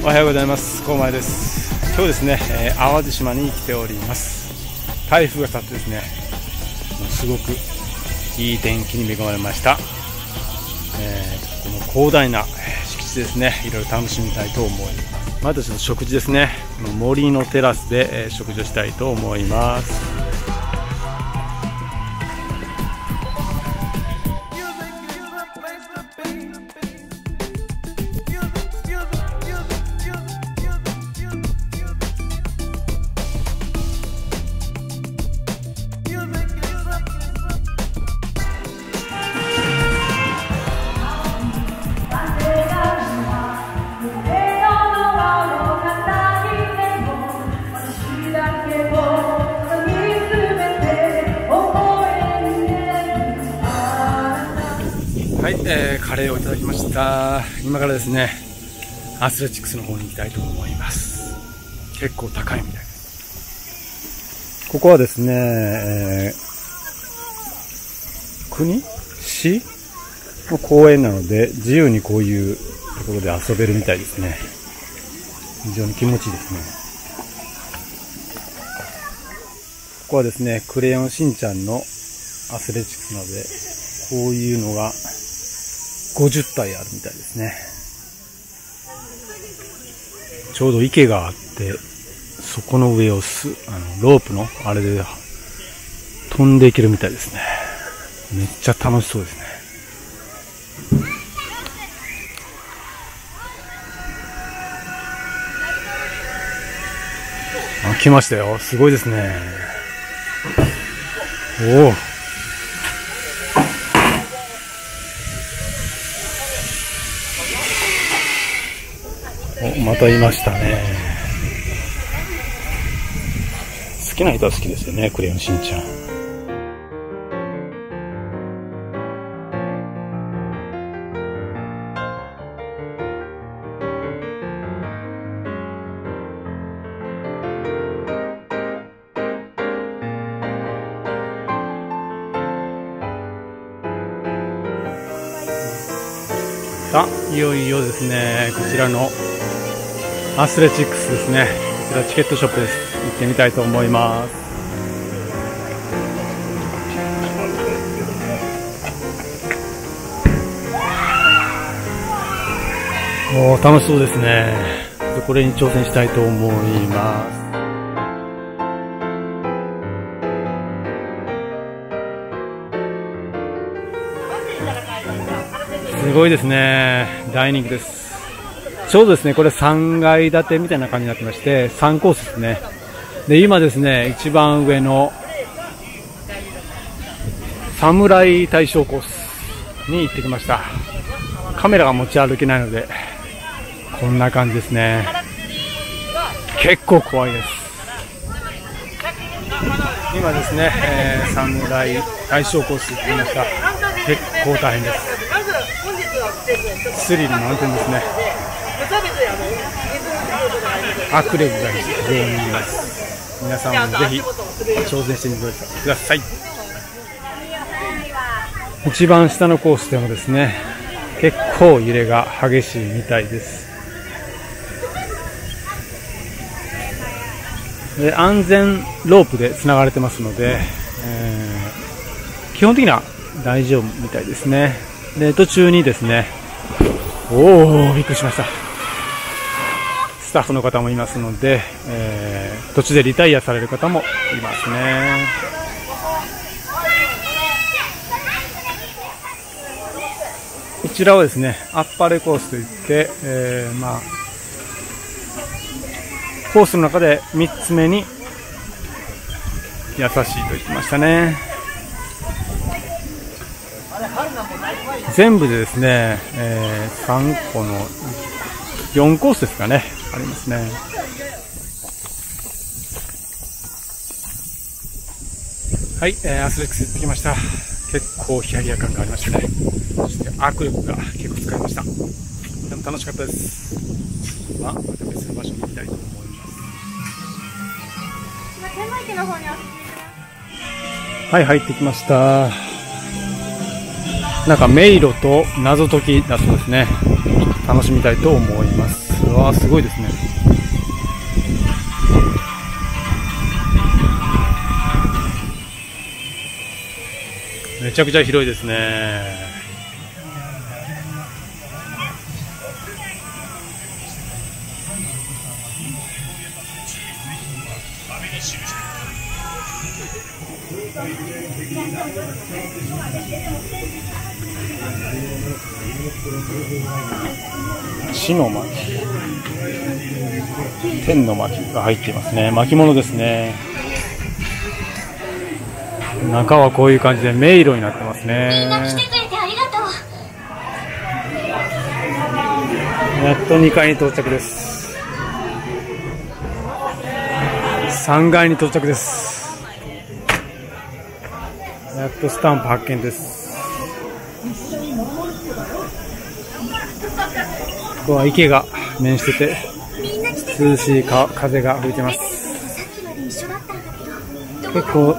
おはようございます。高前です。今日ですね、えー、淡路島に来ております。台風が去ってですねすごくいい天気に恵まれました、えー、この広大な敷地ですねいろいろ楽しみたいと思います。まずちょっと食事ですねこの森のテラスで、えー、食事をしたいと思います。はい、えー、カレーをいただきました。今からですねアスレチックスの方に行きたいと思います。結構高いみたいです。ここはですね、えー、国？市？の公園なので自由にこういうところで遊べるみたいですね。非常に気持ちいいですね。ここはですねクレヨンしんちゃんのアスレチックスなのでこういうのが50体あるみたいですね。ちょうど池があって、そこの上をす、あの、ロープのあれで飛んでいけるみたいですね。めっちゃ楽しそうですね。あ、来ましたよ。すごいですね。おお。またいましたね。好きな人は好きですよねクレヨンしんちゃん。さあいよいよですねこちらのアスレチックスですね。こちらチケットショップです。行ってみたいと思います。おー楽しそうですね。これに挑戦したいと思います。すごいですね。大人気です。ちょうどですね、これ3階建てみたいな感じになってまして、3コースですね。で、今ですね、一番上の、侍大将コースに行ってきました。カメラが持ち歩けないので、こんな感じですね。結構怖いです。今ですね、えー、侍大将コース行ってきました。結構大変です。スリル満点ですね。握力が非常にいいです。皆さんもぜひ挑戦してみてください。一番下のコースでもですね結構揺れが激しいみたいです。で安全ロープでつながれてますので、えー、基本的には大丈夫みたいですね。で途中にですねおおびっくりしました。スタッフの方もいますので、えー、途中でリタイアされる方もいますね。こちらはですね、アッパレコースといって、えー、まあ、コースの中で3つ目に優しいと言ってましたね。全部でですね、えー、3個の4コースですかね。ありますね。はい、えー、アスレックス行ってきました。結構ヒヤヒヤ感がありましたね。そして握力が結構使いました。でも楽しかったです。まあ、また別の場所に行きたいと思います。はい、入ってきました。なんか迷路と謎解きだそうですね。楽しみたいと思います。ますわあすごいですねめちゃくちゃ広いですね地の巻天の巻が入っていますね。巻物ですね。中はこういう感じで迷路になってますね。やっと2階に到着です。3階に到着です。やっとスタンプ発見です。ここは池が面してて涼しい風が吹いてます。結構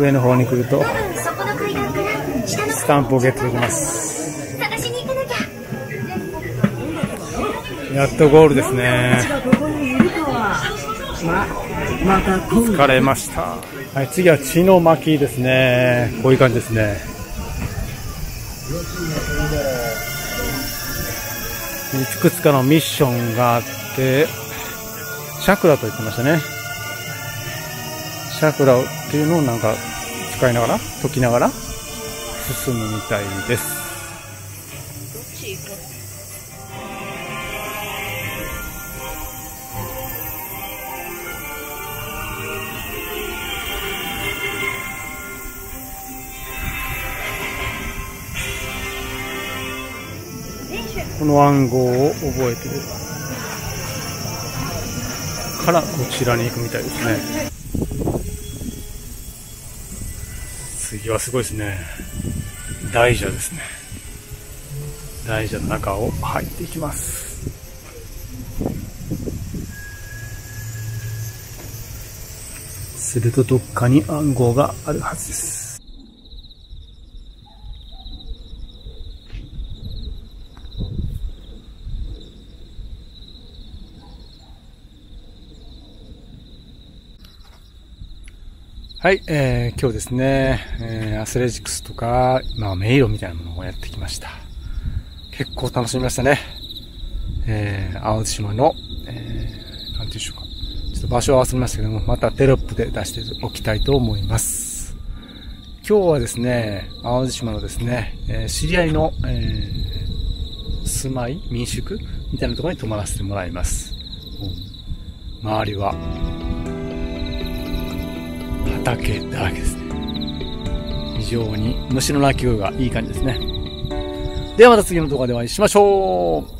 上の方に来るとスタンプをゲットできます。やっとゴールですね。まあ疲れました。はい次は血の巻ですね。こういう感じですね。いくつかのミッションがあってチャクラと言ってましたね。チャクラっていうのをなんか使いながら解きながら進むみたいです。この暗号を覚えてるからこちらに行くみたいですね。次はすごいですね。大蛇ですね。大蛇の中を入っていきます。するとどっかに暗号があるはずです。はい、えー、今日ですね、えー、アスレチックスとか、まあ、迷路みたいなものをやってきました。結構楽しみましたね。えー、淡路島の、えー、なんていうんでしょうか。ちょっと場所は忘れましたけども、またテロップで出しておきたいと思います。今日はですね、淡路島のですね、えー、知り合いの、えー、住まい民宿みたいなところに泊まらせてもらいます。周りは畑だらけですね。非常に虫の鳴き声がいい感じですね。ではまた次の動画でお会いしましょう